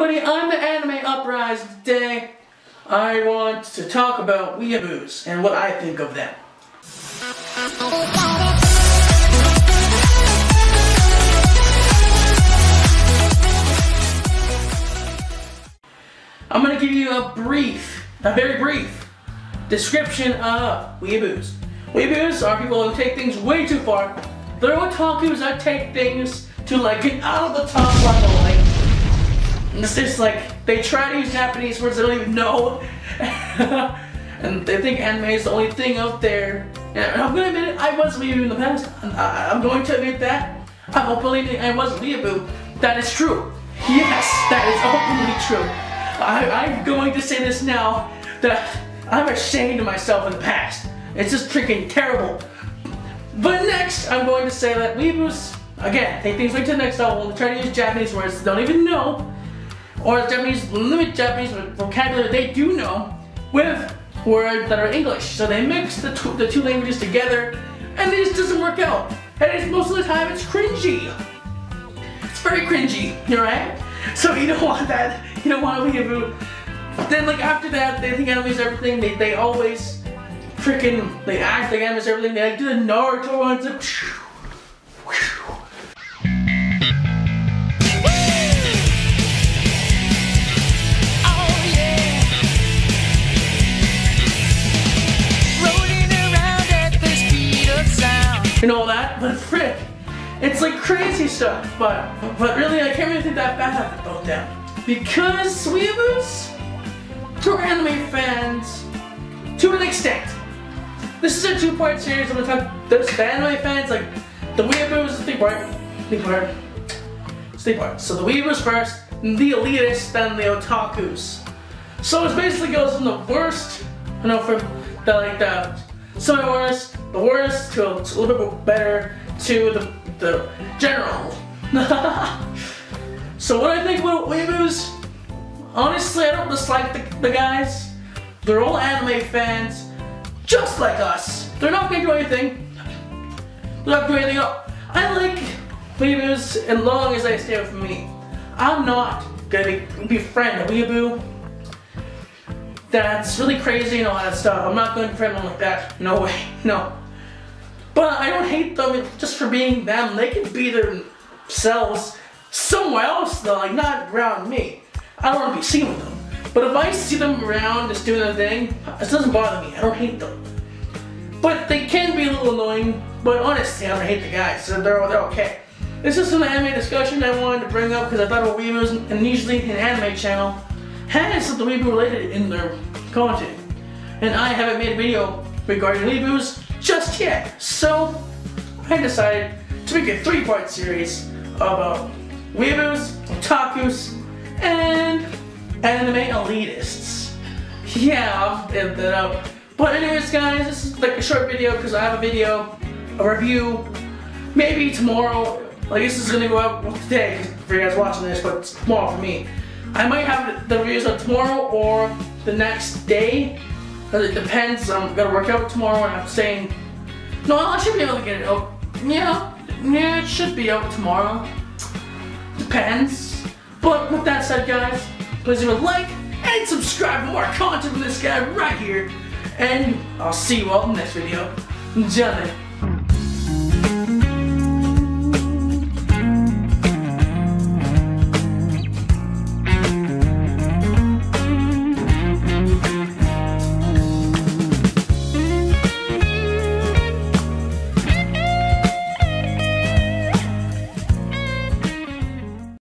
everybody, I'm the Anime Uprising. Today, I want to talk about weeaboos and what I think of them. I'm gonna give you a brief, a very brief description of weeaboos. Weeaboos are people who take things way too far. They're otakus that take things to like get out of the top level, like it's just like they try to use Japanese words they don't even know. and they think anime is the only thing out there. And I'm gonna admit it, I was weeaboo in the past. I, am going to admit that. I'm openly I was weeaboo. That is true. Yes, that is openly true. I, I'm going to say this now that I'm ashamed of myself in the past. It's just freaking terrible. But next, I'm going to say that weeaboos, again, take things way to the next level try to use Japanese words they don't even know or Japanese, limited Japanese vocabulary they do know with words that are English. So they mix the two, the two languages together and it just doesn't work out. And it's, most of the time it's cringy. It's very cringy, you right? So you don't want that. You don't want to be a weeaboo. Then like after that, they think anime is everything. They, they always freaking, they act like anime is everything. They like do the Naruto ones. Like, but frick, it's like crazy stuff. But but really, I can't really think that bad about them because weeaboos, to anime fans, to an extent. This is a two-part series. I'm gonna talk the anime fans, like the weeaboos, three part, three part, three part. So the weeaboos first, the elitists, then the otakus. So it basically goes from the worst, you know, from the like the semi worst, the worst to a, little bit better to the, the general. so what I think about weeaboos, honestly I don't dislike the, the guys. They're all anime fans, just like us. They're not gonna do anything. They're not doing anything. I like weeaboos as long as they stay with me. I'm not gonna be, friend a weeaboo that's really crazy and all that stuff. I'm not going friend them like that. No way. No. But I don't hate them just for being them. They can be themselves somewhere else though, like not around me. I don't want to be seen with them. But if I see them around just doing their thing, it doesn't bother me. I don't hate them. But they can be a little annoying, but honestly, I don't hate the guys. So they're, they're okay. This is an anime discussion I wanted to bring up because I thought weeaboos and usually an anime channel has something weeaboo related in their content. And I haven't made a video regarding weeaboos just yet. So I decided to make a three-part series about weeaboos, otakus, and anime elitists. Yeah, I'll edit that out. But anyways guys, this is like a short video because I have a video, a review, maybe tomorrow. Like this is gonna go out today for you guys watching this, but tomorrow for me. I might have the reviews of tomorrow or the next day. Because it depends. I'm gonna work out tomorrow and I'm saying no, I should be able to get it out. Yeah, yeah, it should be out tomorrow. Depends. But with that said, guys, please leave a like and subscribe for more content from this guy right here. And I'll see you all in the next video. Gentlemen.